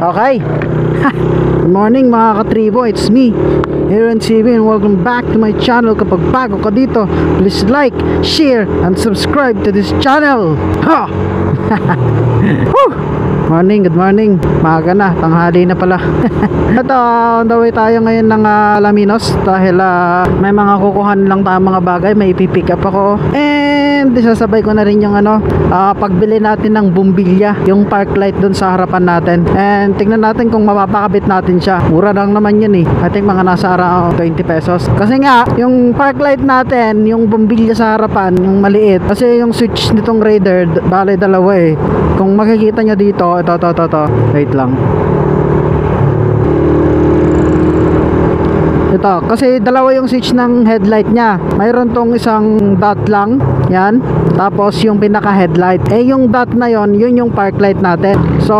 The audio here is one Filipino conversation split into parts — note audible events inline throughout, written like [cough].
Okay. [laughs] Good morning mga katribo, it's me, Aaron TV and welcome back to my channel. Kapag bago ka dito, please like, share, and subscribe to this channel. Ha! [laughs] Whew! Morning, good morning. Maaga na, tanghali na pala. [laughs] Ito, on the way tayo ngayon ng ah, Alaminos dahil ah, may mga kukuhan lang tayong mga bagay, may ipipick up ako. And sasabay ko na rin yung ano, ah, pagbili natin ng bumbilya, yung park light dun sa harapan natin. And tingnan natin kung mapapakabit natin siya. Mura lang naman yun eh. I mga nasa around 20 pesos. Kasi nga, yung park light natin, yung bumbilya sa harapan, yung maliit. Kasi yung switch nitong Raider, bale dalawa eh. Kung makikita nyo dito, ito, ito, ito, ito. Wait lang. Ito, kasi dalawa yung switch ng headlight niya. Mayroon tong isang dot lang, yan. Tapos yung pinaka headlight. Eh yung dot na yon, yun yung park light natin. So,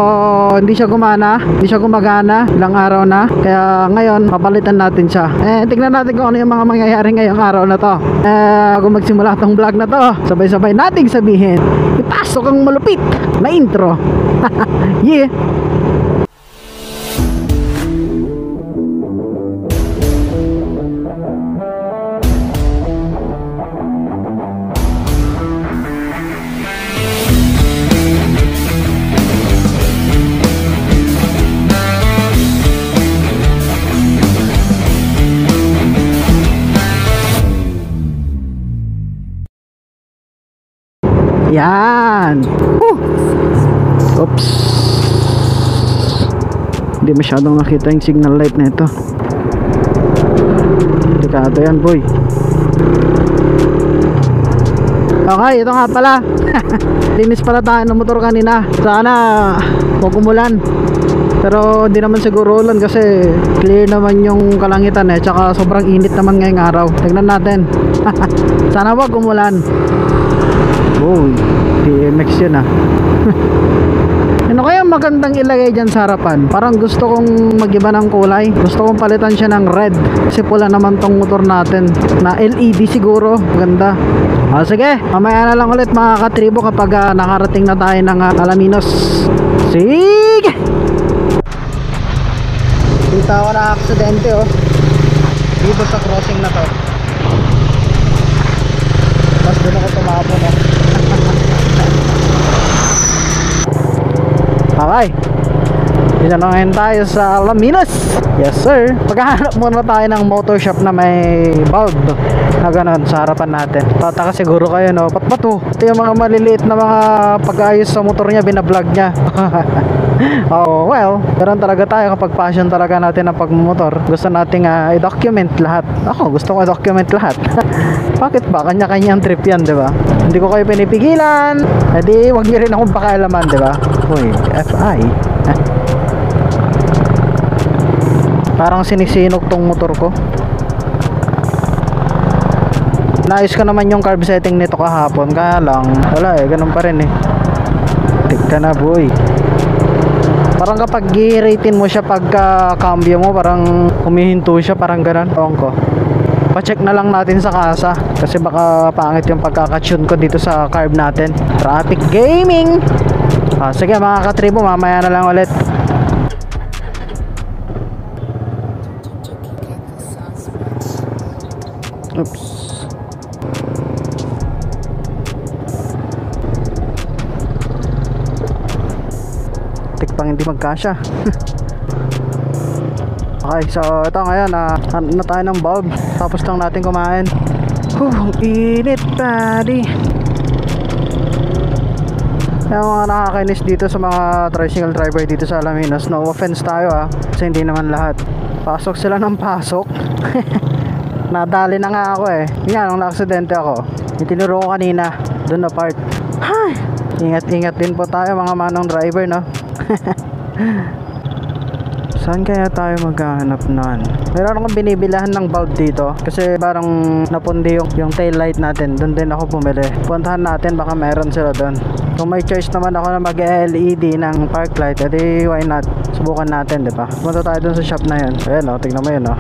hindi siya gumana, hindi siya gumagana, ilang araw na. Kaya ngayon, papalitan natin siya. Eh, tignan natin kung ano yung mga mangyayari ngayong araw na to. Eh, kung magsimula tong vlog na to, sabay-sabay nating sabihin, ipasok ang malupit na intro. [laughs] yeah. Yan. Oops. Hindi masyadong nakita yung signal light na ito. Delikado yan, boy. Okay, ito nga pala. [laughs] Linis pala tayo ng motor kanina. Sana huwag umulan. Pero hindi naman siguro ulan kasi clear naman yung kalangitan eh. Tsaka sobrang init naman ngayong araw. Tignan natin. [laughs] Sana wag umulan. Uy, PMX yun ah. [laughs] ano kaya magandang ilagay dyan sa harapan? Parang gusto kong magiba ng kulay. Gusto kong palitan siya ng red. Kasi pula naman tong motor natin. Na LED siguro. Ganda. Ah, sige, mamaya na lang ulit mga katribo kapag ah, nakarating na tayo ng ah, Alaminos. Sige! Kita ko na aksidente oh. Dito sa crossing na to. Tapos doon ako tumapon oh. Okay. Dito na ngayon tayo sa Alaminos. Yes sir. Paghahanap muna tayo ng motor shop na may bulb na ganun sa harapan natin. Tataka siguro kayo no. Ba't ba to? Ito yung mga maliliit na mga pag-ayos sa motor niya, binablog niya. [laughs] [laughs] oh, well, ganun talaga tayo kapag passion talaga natin ang pagmumotor. Gusto nating ah, i-document lahat. Ako, gusto ko i-document lahat. [laughs] Bakit ba? Kanya-kanyang trip yan, di ba? Hindi ko kayo pinipigilan. E di, wag niyo rin akong pakialaman, di ba? Uy, FI. [laughs] Parang sinisinok tong motor ko. Naayos ko naman yung carb setting nito kahapon. Kaya lang, wala eh, ganun pa rin eh. Tika na boy. Parang kapag i-ratein mo siya pagka cambio mo, parang humihinto siya, parang ganun. Ewan ko. Pa-check na lang natin sa kasa kasi baka pangit yung pagkakatune ko dito sa carb natin. Traffic Gaming. Ah, sige mga katribo, mamaya na lang ulit. Oops. Pang hindi magkasya. [laughs] okay, so ito ngayon, ah, ano na tayo ng bulb. Tapos lang natin kumain. Huh, ang init, buddy. Yung mga nakakainis dito sa mga tricycle driver dito sa Alaminos, no offense tayo ah, kasi hindi naman lahat. Pasok sila ng pasok. [laughs] Nadali na nga ako eh. Yan, nung na-aksidente ako. Yung tinuro ko kanina, doon na part. Hay! Ingat-ingat din po tayo mga manong driver, no? [laughs] Saan kaya tayo maghahanap nun? Meron akong binibilahan ng bulb dito kasi parang napundi yung, yung tail light natin. Doon din ako bumili. Puntahan natin baka meron sila doon. Kung may choice naman ako na mag-LED ng park light, edi why not? Subukan natin, di ba? Punta tayo doon sa shop na yun. Ayan o, tignan mo yun o.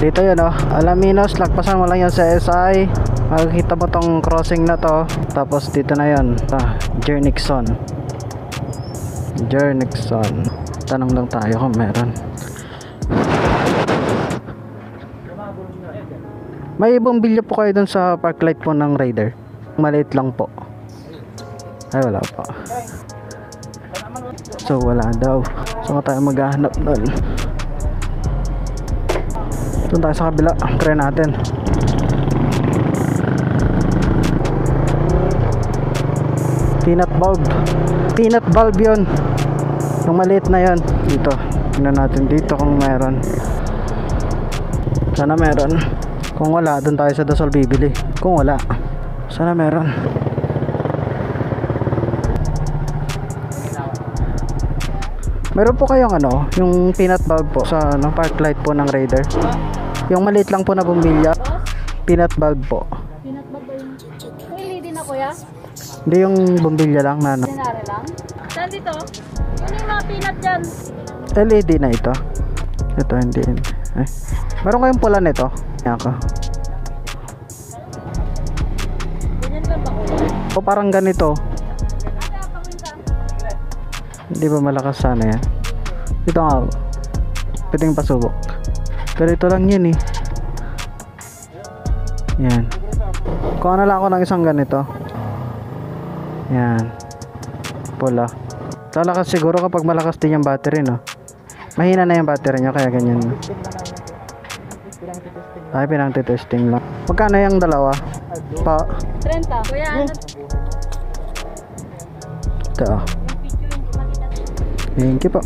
Dito yun o. Alaminos, lagpasan mo lang yan sa SI. Makikita mo tong crossing na to. Tapos dito na yun. Ah, Jernixon. Jernixon. Tanong lang tayo kung meron. May bombilyo po kayo dun sa park light po ng Raider. Maliit lang po. Ay wala pa. So wala daw. So tayo maghahanap nun. Doon tayo sa kabila. Try natin. Peanut bulb. Peanut bulb yun. Yung maliit na yun. Dito. Tingnan natin dito kung meron. Sana meron. Kung wala, doon tayo sa Dasol bibili. Kung wala, sana meron. Meron po kayong ano, yung peanut bulb po sa ano, park light po ng Raider. Yung maliit lang po na bumbilya. Peanut bulb po. Peanut ba ba yung... May lady na kuya? Hindi yung bumbilya lang na ano. Dinari lang? Saan dito? Ano yung mga peanut dyan? LED na ito. Ito hindi. Ay. Meron kayong pula nito? Yan kuya? O parang ganito. Hindi ba malakas sana yan? Dito nga. Pwedeng pasubok. Pero ito lang yun eh. Yan. Kuha na lang ako ng isang ganito. Yan. Pula. Lalakas siguro kapag malakas din yung battery no. Mahina na yung battery nyo kaya ganyan. Ay, pinang-testing lang. Magkano yung dalawa? Pa, 30. Kuya, ano? ito oh. Thank you po.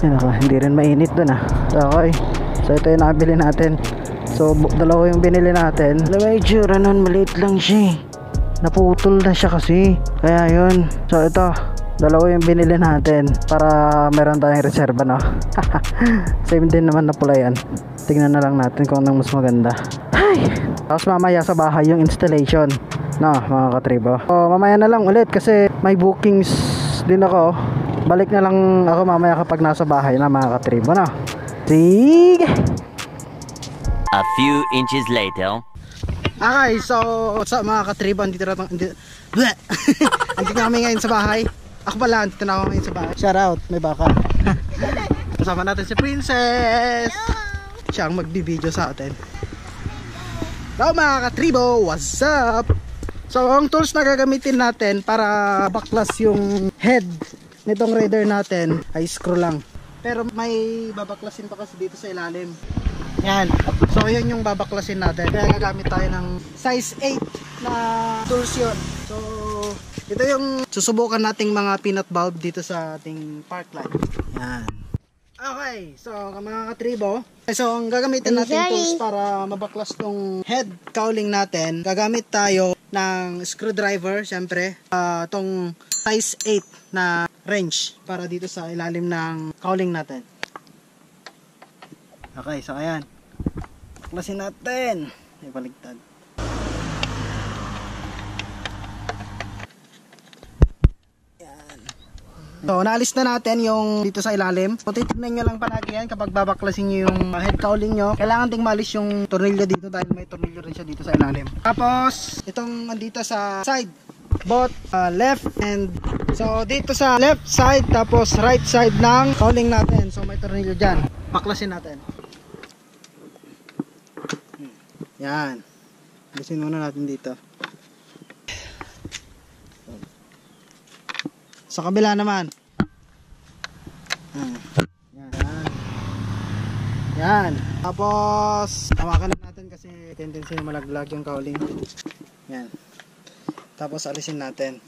Yan ako, hindi rin mainit dun ah. Okay. So ito yung nabili natin. So dalawa yung binili natin. Mo yung itsura nun, maliit lang siya eh. Naputol na siya kasi. Kaya yun. So ito, dalawa yung binili natin para meron tayong reserva no. [laughs] Same din naman na pula yan. Tingnan na lang natin kung anong mas maganda. Ay! Tapos mamaya sa bahay yung installation. No, mga katribo. So, mamaya na lang ulit kasi may bookings din ako. Balik na lang ako mamaya kapag nasa bahay na mga katribo no. Sige! A few inches later. Okay, so what's up mga katribo? Andito na andito, [laughs] andito na kami ngayon sa bahay. Ako pala, andito na ako ngayon sa bahay. Shout out, may baka. [laughs] Kasama natin si Princess. Siya ang magbibideo sa atin. Hello mga katribo, what's up? So ang tools na gagamitin natin para baklas yung head nitong raider natin ay screw lang. Pero may babaklasin pa kasi dito sa ilalim. Yan. So yun yung babaklasin natin. Kaya gagamit tayo ng size 8 na tools yun. So ito yung susubukan nating mga peanut bulb dito sa ating park light. Yan. Okay, so mga katribo, so ang gagamitin natin tools para mabaklas tong head cowling natin, gagamit tayo ng screwdriver, syempre, ah, tong size 8 na wrench para dito sa ilalim ng cowling natin. Okay, so ayan. Baklasin natin. Ay, baligtad. Yan. So, naalis na natin yung dito sa ilalim. So, titignan nyo lang palagi yan kapag babaklasin nyo yung head cowling nyo. Kailangan ting malis yung tornilyo dito dahil may tornilyo rin siya dito sa ilalim. Tapos, itong andito sa side. Both uh, left and so dito sa left side tapos right side ng cowling natin. So, may tornilyo dyan. Baklasin natin. Yan. Alisin muna natin dito. Sa kabila naman. Hmm. Yan. Yan. Tapos, hawakan na natin kasi tendency na malaglag yung cowling. Yan. Tapos, alisin natin.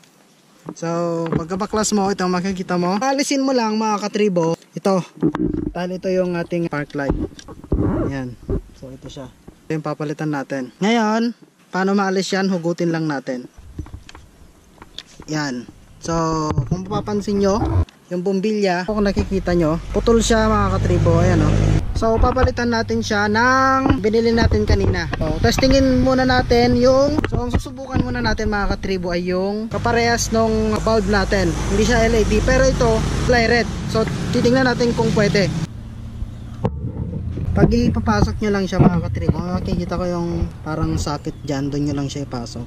So, pagkabaklas mo, ito makikita mo. Alisin mo lang mga katribo. Ito. Dahil ito yung ating park light. Yan. So, ito siya. Ito yung papalitan natin. Ngayon, paano maalis yan? Hugutin lang natin. Yan. So, kung mapapansin nyo, yung bumbilya, kung nakikita nyo, putol siya mga katribo. Ayan o. So, papalitan natin siya ng binili natin kanina. So, testingin muna natin yung, so, ang susubukan muna natin mga katribo ay yung kaparehas nung bulb natin. Hindi siya LED, pero ito, fly red. So, titingnan natin kung pwede. Pag ipapasok nyo lang siya mga katribo, makikita ko yung parang socket dyan, doon nyo lang siya ipasok.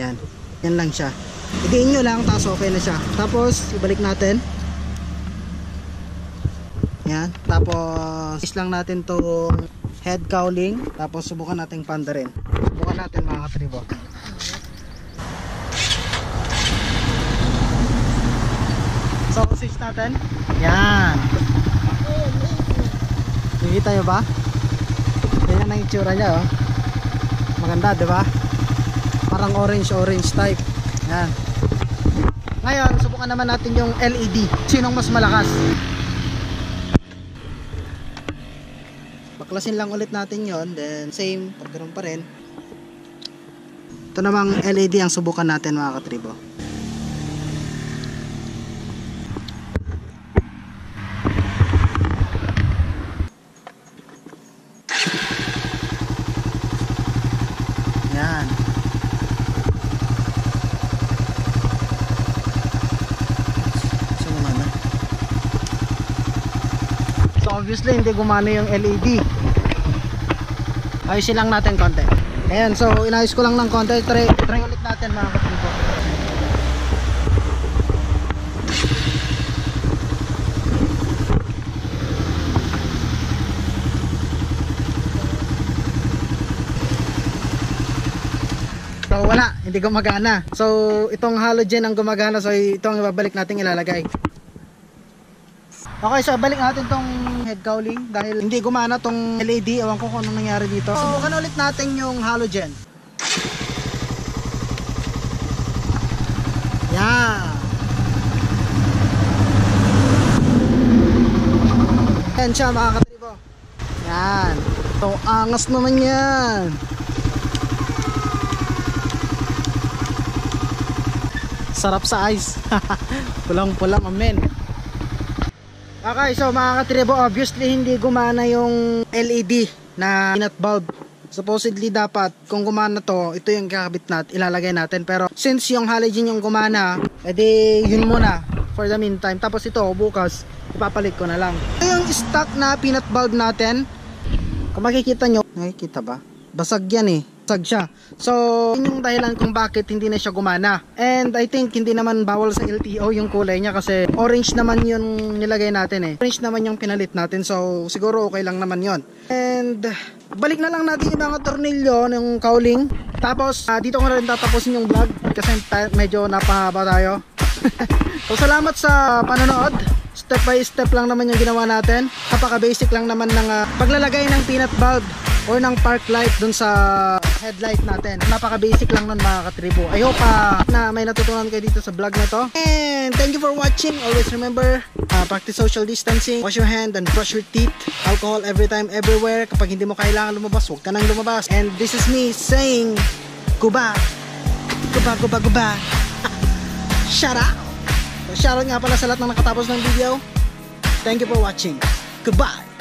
Yan. Yan lang siya. idiin nyo lang tapos okay na siya. Tapos ibalik natin. Yan. Tapos is lang natin tong head cowling. Tapos subukan natin panda rin subukan natin mga katribo so switch natin. Yan nakikita nyo ba? Ganyan ang itsura niya oh. Maganda di ba? Parang orange orange type. Yan. Ngayon subukan naman natin yung LED sinong mas malakas? Baklasin lang ulit natin yon then same pag pa rin. Ito namang LED ang subukan natin mga katribo yan so gumana so obviously hindi gumana yung LED ayusin lang natin konti. Ayan so inayos ko lang ng konti. Try, try ulit natin mga katribo So wala, hindi gumagana. So itong halogen ang gumagana. So ito ang ibabalik natin ilalagay. Okay, so balik natin tong head cowling dahil hindi gumana tong LED. Ewan ko kung anong nangyari dito. Subukan ulit natin yung halogen. Yan. Yan siya mga katribo. Yan. So angas naman yan. Sarap sa ice. [laughs] Pulang-pulang, amen. Okay, so mga katribo, obviously hindi gumana yung LED na peanut bulb. Supposedly dapat, kung gumana to, ito yung kakabit natin, ilalagay natin. Pero since yung halogen yung gumana, edi yun muna for the meantime. Tapos ito, bukas, ipapalit ko na lang. Ito yung stock na peanut bulb natin. Kung makikita nyo, nakikita ba? Basag yan eh. Basag siya. So, yun yung dahilan kung bakit hindi na siya gumana. And I think hindi naman bawal sa LTO yung kulay niya kasi orange naman yung nilagay natin eh. Orange naman yung pinalit natin. So, siguro okay lang naman yon. And balik na lang natin yung mga tornilyo ng cowling. Tapos, ah, dito ko na rin tatapusin yung vlog kasi medyo napahaba tayo. [laughs] so, salamat sa panonood step by step lang naman yung ginawa natin napaka basic lang naman ng ah, paglalagay ng peanut bulb or ng park light dun sa headlight natin. Napaka basic lang nun mga katribo. I hope ah, na may natutunan kayo dito sa vlog na to. And thank you for watching. Always remember ah, practice social distancing. Wash your hand and brush your teeth. Alcohol every time everywhere. Kapag hindi mo kailangan lumabas huwag ka nang lumabas. And this is me saying kuba kuba kuba kuba [laughs] Shout out! So, shoutout nga pala sa lahat ng nakatapos ng video. Thank you for watching. Goodbye!